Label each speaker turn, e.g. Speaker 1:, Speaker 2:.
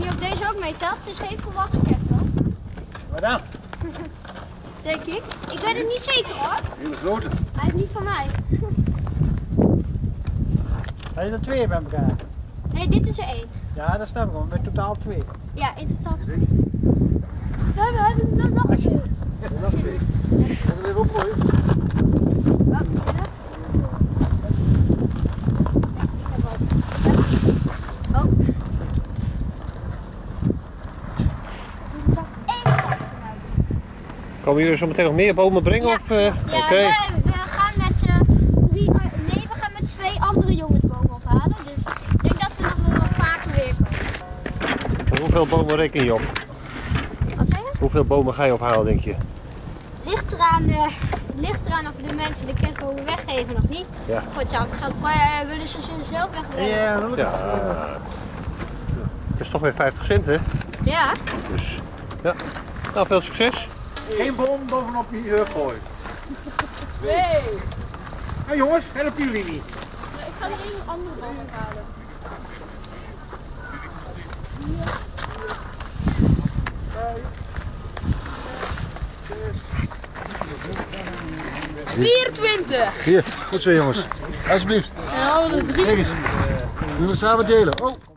Speaker 1: weet niet of deze ook meetelt. Het is geen volwassen hoor.
Speaker 2: Wat dan?
Speaker 1: Denk ik. Ik weet het niet zeker hoor.
Speaker 2: Hele grote.
Speaker 1: Hij is niet van mij.
Speaker 2: Heb je er twee bij elkaar?
Speaker 1: Nee, dit is er één.
Speaker 2: Ja, dat snap ik wel. Met totaal twee.
Speaker 1: Ja, in totaal twee. We hebben er nog een.
Speaker 2: Ja, dat is twee. Dat is weer opgooien.
Speaker 1: Ja, ja. Ik heb ook. Oh.
Speaker 3: Komen jullie zo meteen nog meer bomen brengen?
Speaker 1: Ja.
Speaker 3: Of, eh,
Speaker 1: Ja,
Speaker 3: Oké.
Speaker 1: we, we gaan met eh, drie, eh, nee, we gaan met twee andere jongens bomen ophalen. Dus ik denk dat we nog wel wat vaker weer komen.
Speaker 3: Hoeveel bomen reken je op?
Speaker 1: Wat zei je?
Speaker 3: Hoeveel bomen ga je ophalen, denk je?
Speaker 1: Ligt eraan, eh, ligt eraan of de mensen de kerstbomen weggeven of niet.
Speaker 3: Ja.
Speaker 1: Voor hetzelfde geld eh, willen ze ze zelf wegbrengen.
Speaker 2: Ja, dat
Speaker 3: Ja. Het is toch weer 50 cent, hè?
Speaker 1: Ja.
Speaker 3: Dus, ja. Nou, veel succes.
Speaker 2: Geen boom bovenop die heur gooien.
Speaker 1: Nee.
Speaker 2: Hé jongens, helpen jullie niet?
Speaker 1: Ik ga er een andere boom halen.
Speaker 2: Hier, goed zo jongens. Alsjeblieft. Eens. Nu we samen delen. Oh.